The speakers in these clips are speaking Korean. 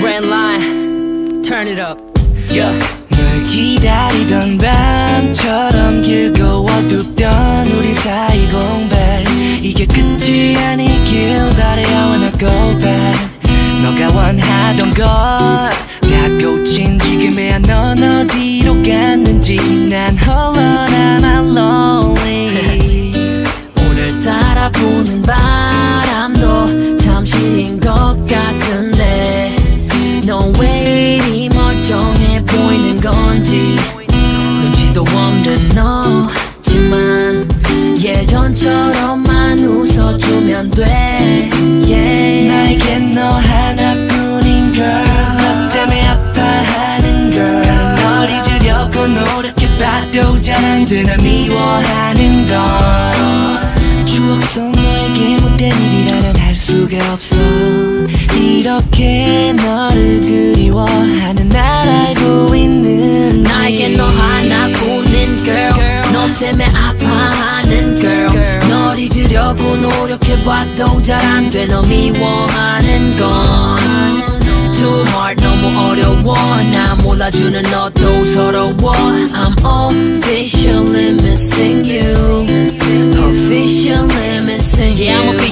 Grand line, turn it up. Yeah. 널 기다리던 밤 너가 원하던 것 다고친 지금의 넌 어디로 갔는지 난 홀로 남아 lonely 오늘따라 부는 바람도 되나 미워하는 건 추억 속 너에게 못된 일이라는 할 수가 없어. 이렇게 너를 그리워하는 날 알고 있는지. 나에겐 너 하나뿐인 girl. 너 때문에 아파하는 girl. 널 잊으려고 노력해봐도 잘 안 돼. 너 미워하는 건 Too hard 너무 어려워 나 몰라주는 너도 서러워 I'm officially missing you Officially missing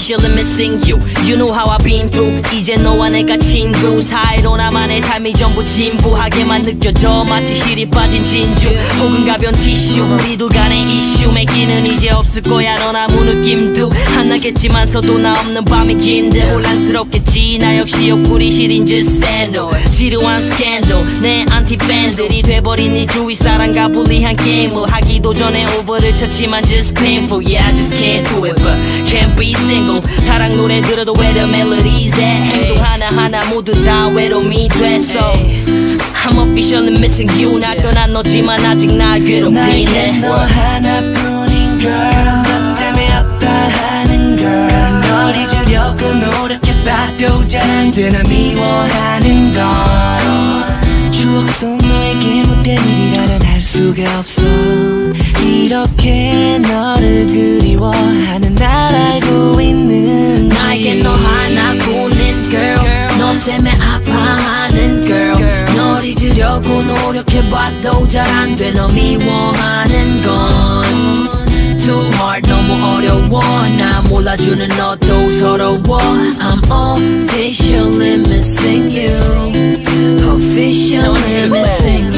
officially missing you. You know how I've been through. 이제 너와 내가 친구. 사이로 나만의 삶이 전부 진부하게만 느껴져. 마치 실이 빠진 진주 혹은 가벼운 티슈. 우리 둘 간의 이슈. 맺기는 이제 없을 거야. 넌 아무 느낌도 안 나겠지만서도 나 없는 밤이 긴데 혼란스럽겠지. 나 역시 옆구리 시린 듯 샌도 지루한 스캔들. 내 안티 팬들이 돼버린 이 주위 사람과 불리한 게임을 하기도 전에 오버를 쳤지만 just painful. Yeah I just can't do it but can't be single 사랑 노래 들어도 where the melodies at 행동 하나하나 모두 다 외로움이 됐어. I'm officially missing you. 날 떠난 너지만 아직 날 괴롭히네. 너 하나뿐인 girl. 너 때문에 아파하는 girl. 널 잊으려고 노력해봐도 잘 안 되나 미워하는 건 추억 속 너에게 못된 일이라는 할 수가 없어. 이렇게 너를 그리워 아파하는 girl 널 잊으려고 노력해봐도 잘 안 돼 너 미워하는 건 Too hard 너무 어려워 나 몰라주는 너도 서러워 I'm officially missing you Officially missing you